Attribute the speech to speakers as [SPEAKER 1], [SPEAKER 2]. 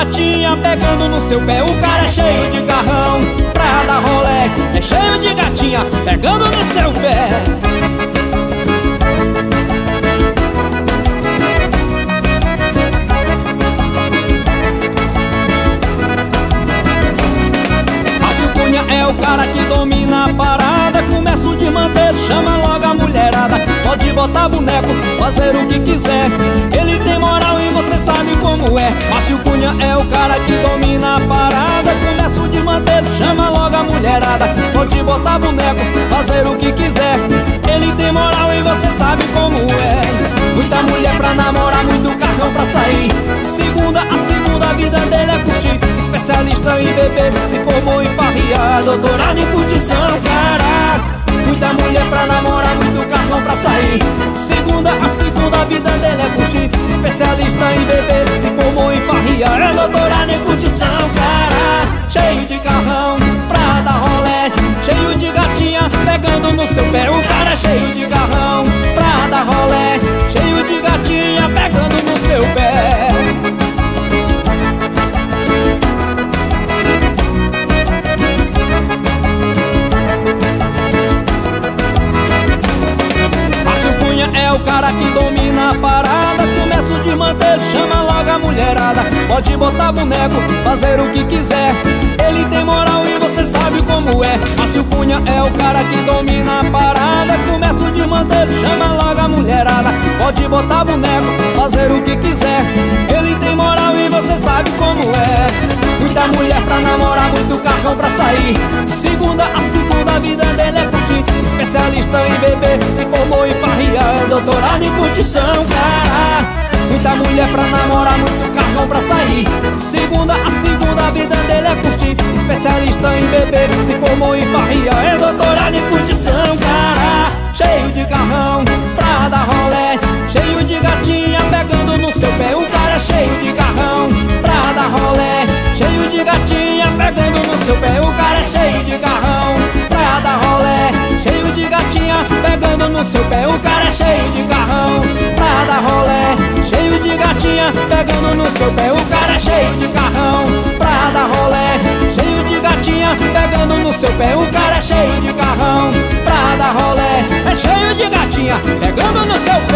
[SPEAKER 1] gatinha pegando no seu pé. O cara é cheio de carrão pra dar rolé É cheio de gatinha pegando no seu pé. É o cara que domina a parada. Começa o desmanteiro, chama logo a mulherada. Pode botar boneco, fazer o que quiser. Ele tem moral e você sabe como é. Márcio Cunha é o cara que domina a parada. Começa o desmanteiro, chama logo a mulherada. Pode botar boneco, fazer o que quiser. Ele tem moral e você sabe como é. Muita mulher pra namorar, muito carrão pra sair. Segunda a segunda, a vida dele é curtir. Especialista em bebê, se formou em parria Doutorado em curtição, caraca. Muita mulher pra namorar, sair. Segunda a segunda, vida dele é curtir. Especialista em bebê, se formou em parria É doutorado em curtição, caraca Cheio de carrão pra dar rolé. Cheio de gatinha pegando no seu pé. O cara é cheio é o cara que domina a parada. Começa o desmanteiro, chama logo a mulherada. Pode botar boneco, fazer o que quiser. Ele tem moral e você sabe como é. Márcio Cunha é o cara que domina a parada. Começa o desmanteiro, chama logo a mulherada. Pode botar boneco, fazer o que quiser. Ele tem moral e você sabe como é. Muita mulher pra namorar, muito carrão pra sair. Segunda a segunda, a vida dele é curtir Especialista em bebê, curtição, cara. Muita mulher pra namorar, muito carrão pra sair. Segunda a segunda, vida dele é curtir Especialista em bebê, se formou em parria É doutorado em curtição, cara. Cheio de carrão pra dar rolé. Cheio de gatinha pegando no seu pé. O cara é cheio de carrão pra dar rolé. Cheio de gatinha pegando no seu pé. O cara é cheio de carrão pra dar rolé. Cheio de gatinha pegando no seu pé. O cara é cheio no seu pé O cara é cheio de carrão pra dar rolé É cheio de gatinha pegando no seu pé!